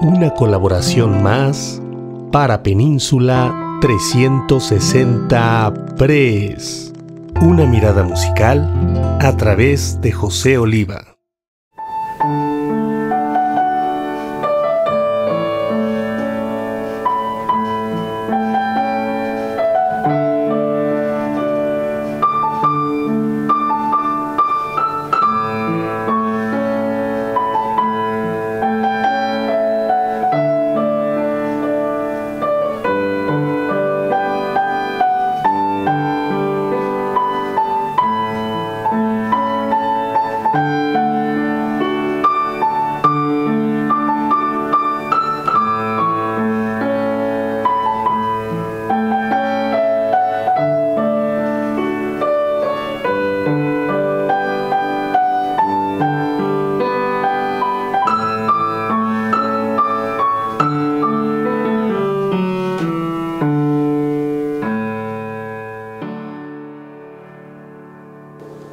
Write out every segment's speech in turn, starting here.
Una colaboración más para Península 360 Press. Una mirada musical a través de José Oliva.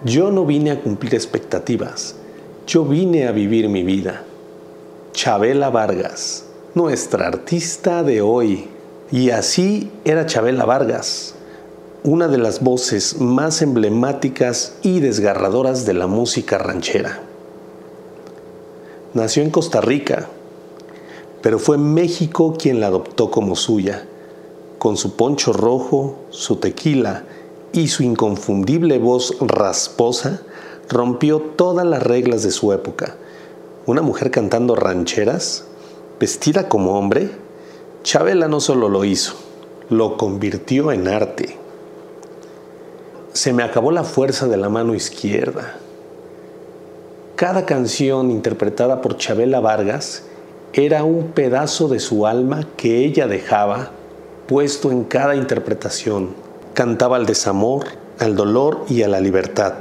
Yo no vine a cumplir expectativas, yo vine a vivir mi vida. Chabela Vargas, nuestra artista de hoy. Y así era Chabela Vargas, una de las voces más emblemáticas y desgarradoras de la música ranchera. Nació en Costa Rica, pero fue México quien la adoptó como suya, con su poncho rojo, su tequila y su inconfundible voz rasposa rompió todas las reglas de su época. Una mujer cantando rancheras, vestida como hombre, Chabela no solo lo hizo, lo convirtió en arte. Se me acabó la fuerza de la mano izquierda. Cada canción interpretada por Chabela Vargas era un pedazo de su alma que ella dejaba puesto en cada interpretación cantaba al desamor, al dolor y a la libertad.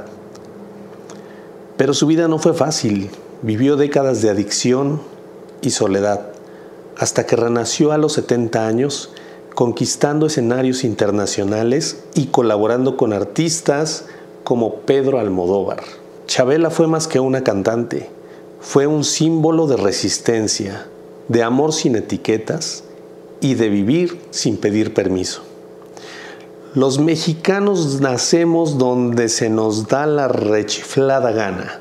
Pero su vida no fue fácil, vivió décadas de adicción y soledad, hasta que renació a los 70 años, conquistando escenarios internacionales y colaborando con artistas como Pedro Almodóvar. Chabela fue más que una cantante, fue un símbolo de resistencia, de amor sin etiquetas y de vivir sin pedir permiso. Los mexicanos nacemos donde se nos da la rechiflada gana.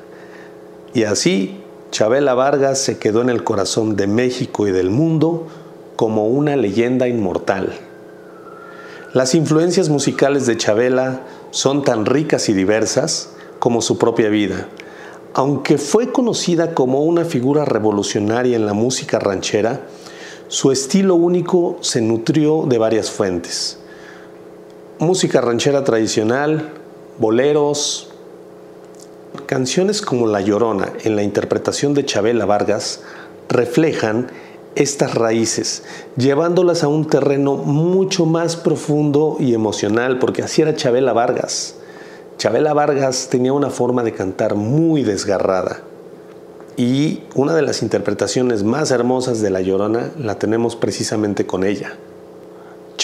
Y así, Chabela Vargas se quedó en el corazón de México y del mundo como una leyenda inmortal. Las influencias musicales de Chabela son tan ricas y diversas como su propia vida. Aunque fue conocida como una figura revolucionaria en la música ranchera, su estilo único se nutrió de varias fuentes música ranchera tradicional, boleros, canciones como La Llorona en la interpretación de Chabela Vargas reflejan estas raíces, llevándolas a un terreno mucho más profundo y emocional, porque así era Chabela Vargas. Chabela Vargas tenía una forma de cantar muy desgarrada. Y una de las interpretaciones más hermosas de La Llorona la tenemos precisamente con ella.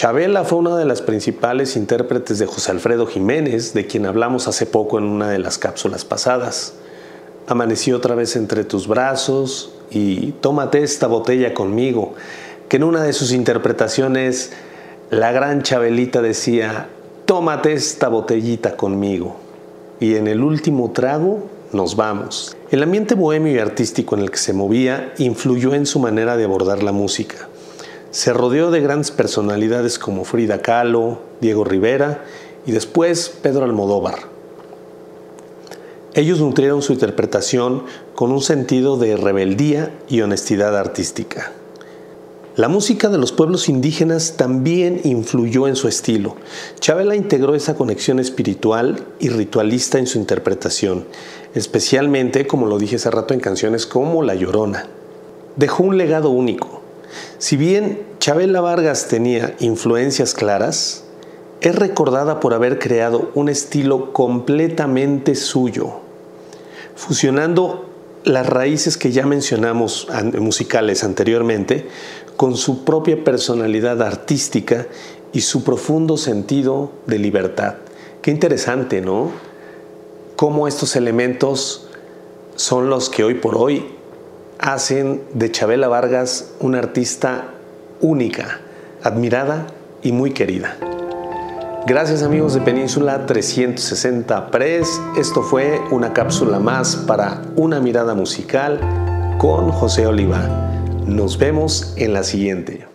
Chabela fue una de las principales intérpretes de José Alfredo Jiménez, de quien hablamos hace poco en una de las cápsulas pasadas. Amanecí otra vez entre tus brazos y tómate esta botella conmigo, que en una de sus interpretaciones la gran Chabelita decía, tómate esta botellita conmigo. Y en el último trago nos vamos. El ambiente bohemio y artístico en el que se movía influyó en su manera de abordar la música. Se rodeó de grandes personalidades como Frida Kahlo, Diego Rivera y después Pedro Almodóvar. Ellos nutrieron su interpretación con un sentido de rebeldía y honestidad artística. La música de los pueblos indígenas también influyó en su estilo. Chabela integró esa conexión espiritual y ritualista en su interpretación, especialmente, como lo dije hace rato, en canciones como La Llorona. Dejó un legado único, si bien Chabela Vargas tenía influencias claras, es recordada por haber creado un estilo completamente suyo, fusionando las raíces que ya mencionamos musicales anteriormente con su propia personalidad artística y su profundo sentido de libertad. Qué interesante, ¿no? Cómo estos elementos son los que hoy por hoy hacen de Chabela Vargas una artista única, admirada y muy querida. Gracias amigos de Península 360 Press. Esto fue una cápsula más para una mirada musical con José Oliva. Nos vemos en la siguiente.